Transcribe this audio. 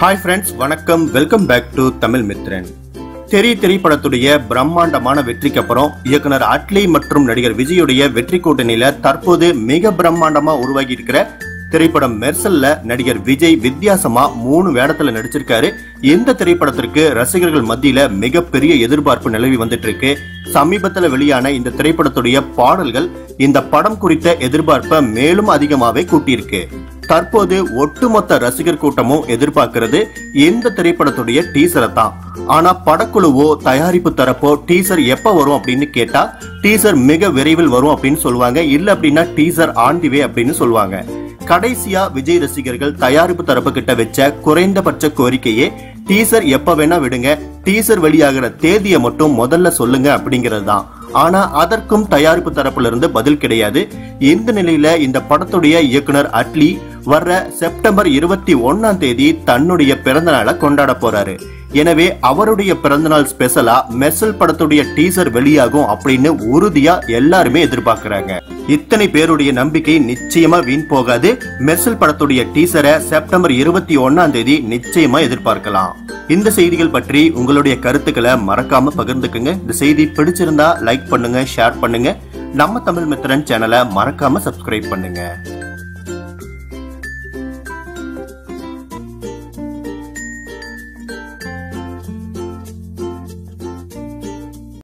Hi friends வணக்கம். Welcome back to Tamil Mithran. Theri திரைப்படத்துடைய பிரம்மாண்டமான வெற்றிக்கு அப்புறம் இயக்குனர் அட்லி மற்றும் நடிகர் விஜயுடைய வெற்றி கூட்டணியில தற்போது மிக பிரம்மாண்டமா உருவாகி இருக்கிற திரைப்படம் மெர்சல்ல நடிகர் விஜய் வித்தியாசமா மூணு வேடத்துல நடிச்சிருக்காரு. இந்த திரைப்படத்திற்கு ரசிகர்கள் மத்தியில மிகப்பெரிய எதிர்பார்ப்பு நிலவி வந்துட்டு இருக்கு சமீபத்துல வெளியான இந்த திரைப்படத்துடைய பாடல்கள் இந்த படம் குறித்த எதிர்பார்ப்பை மேலும் அதிகமாவே கூட்டியிருக்கு. தற்போது ஒட்டுமொத்த ரசிகர் கூட்டமும் எதிர்பார்க்கிறது இந்த திரைப்படத்துடைய டீசரை தான். ஆனா படக்குழுவோ தயாரிப்பு தரப்போ டீசர் எப்ப வரும் அப்படின்னு கேட்டா டீசர் மிக விரைவில் வரும் அப்படின்னு சொல்லுவாங்க. இல்ல அப்படின்னா டீசர் ஆண்டிவே அப்படின்னு சொல்லுவாங்க. கடைசியா விஜய் ரசிகர்கள் தயாரிப்பு தரப்பு கிட்ட வச்ச குறைந்தபட்ச கோரிக்கையே டீசர் எப்ப வேணா விடுங்க டீசர் வெளியாகிற தேதியை மட்டும் முதல்ல சொல்லுங்க அப்படிங்கிறது தான். ஆனா அதற்கும் தயாரிப்பு தரப்புல இருந்து பதில் கிடையாது. இந்த நிலையில இந்த படத்துடைய இயக்குனர் அட்லி வர்ற செப்டம்பர் இருபத்தி ஒன்னாம் தேதி தன்னுடைய பிறந்த நாளை கொண்டாட போறாரு. எனவே அவருடைய பிறந்தநாள் ஸ்பெஷலா மெர்சல் படத்துடைய டீசர் வெளியாகும் அப்படின்னு உறுதியா எல்லாருமே எதிர்பார்க்கிறாங்க. இத்தனை பேருடைய நம்பிக்கை நிச்சயமா வீண் போகாது. மெர்சல் படத்துடைய டீசரை செப்டம்பர் இருபத்தி ஒன்னாம் தேதி நிச்சயமா எதிர்பார்க்கலாம். இந்த செய்திகள் பற்றி உங்களுடைய கருத்துக்களை மறக்காம பகிர்ந்துக்குங்க. இந்த செய்தி பிடிச்சிருந்தா லைக் பண்ணுங்க ஷேர் பண்ணுங்க. நம்ம தமிழ் மித்திரன் சேனலை மறக்காம சப்ஸ்கிரைப் பண்ணுங்க.